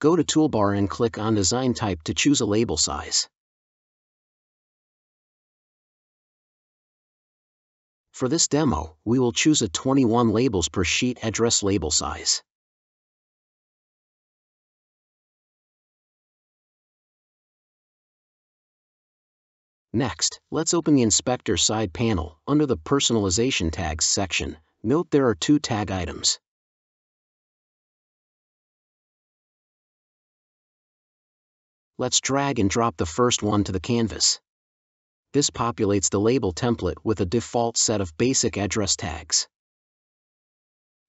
go to Toolbar and click on Design Type to choose a label size. For this demo, we will choose a 21 labels per sheet address label size. Next, let's open the Inspector side panel. Under the Personalization Tags section, note there are two tag items. Let's drag and drop the first one to the canvas. This populates the label template with a default set of basic address tags.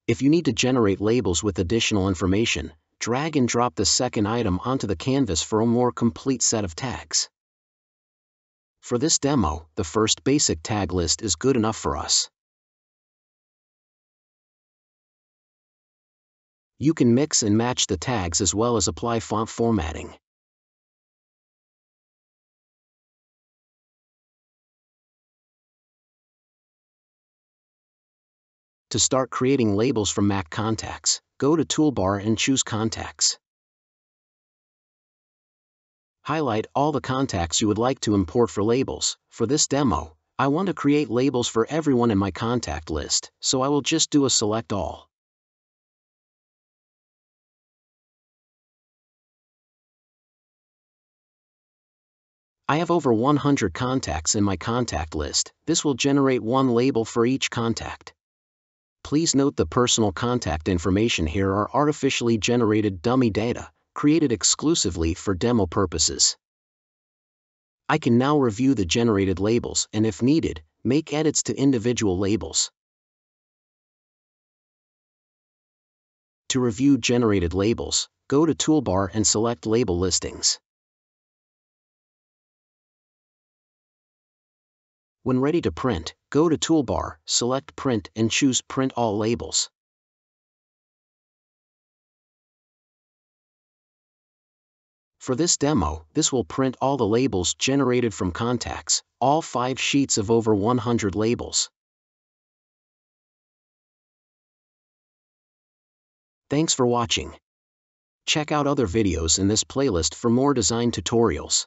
If you need to generate labels with additional information, drag and drop the second item onto the canvas for a more complete set of tags. For this demo, the first basic tag list is good enough for us. You can mix and match the tags as well as apply font formatting. To start creating labels from Mac Contacts, go to Toolbar and choose Contacts highlight all the contacts you would like to import for labels. For this demo, I want to create labels for everyone in my contact list, so I will just do a select all. I have over 100 contacts in my contact list, this will generate one label for each contact. Please note the personal contact information here are artificially generated dummy data, created exclusively for demo purposes. I can now review the generated labels and if needed, make edits to individual labels. To review generated labels, go to Toolbar and select Label Listings. When ready to print, go to Toolbar, select Print and choose Print All Labels. For this demo, this will print all the labels generated from contacts, all five sheets of over 100 labels. Thanks for watching. Check out other videos in this playlist for more design tutorials.